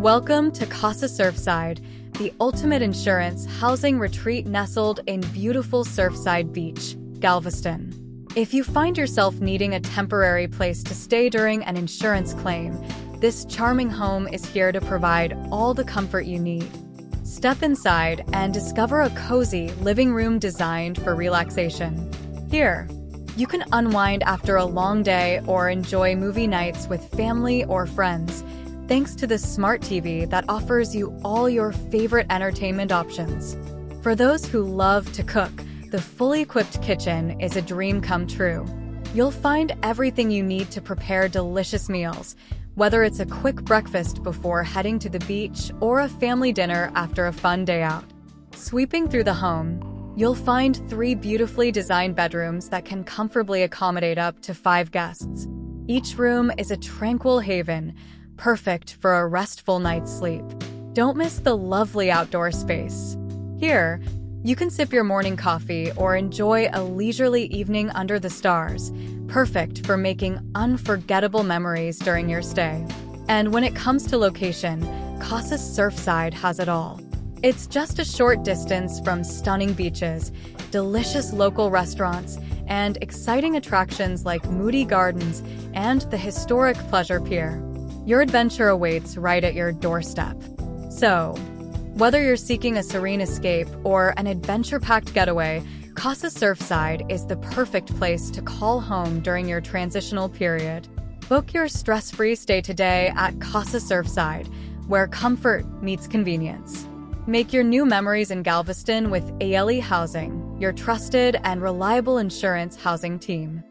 Welcome to Casa Surfside, the ultimate insurance housing retreat nestled in beautiful Surfside Beach, Galveston. If you find yourself needing a temporary place to stay during an insurance claim, this charming home is here to provide all the comfort you need. Step inside and discover a cozy living room designed for relaxation. Here, you can unwind after a long day or enjoy movie nights with family or friends, thanks to the smart TV that offers you all your favorite entertainment options. For those who love to cook, the fully equipped kitchen is a dream come true. You'll find everything you need to prepare delicious meals, whether it's a quick breakfast before heading to the beach or a family dinner after a fun day out. Sweeping through the home, you'll find three beautifully designed bedrooms that can comfortably accommodate up to five guests. Each room is a tranquil haven, perfect for a restful night's sleep. Don't miss the lovely outdoor space. Here, you can sip your morning coffee or enjoy a leisurely evening under the stars, perfect for making unforgettable memories during your stay. And when it comes to location, Casa Surfside has it all. It's just a short distance from stunning beaches, delicious local restaurants, and exciting attractions like Moody Gardens and the historic Pleasure Pier. Your adventure awaits right at your doorstep. So, whether you're seeking a serene escape or an adventure packed getaway, Casa Surfside is the perfect place to call home during your transitional period. Book your stress free stay today at Casa Surfside, where comfort meets convenience. Make your new memories in Galveston with ALE Housing, your trusted and reliable insurance housing team.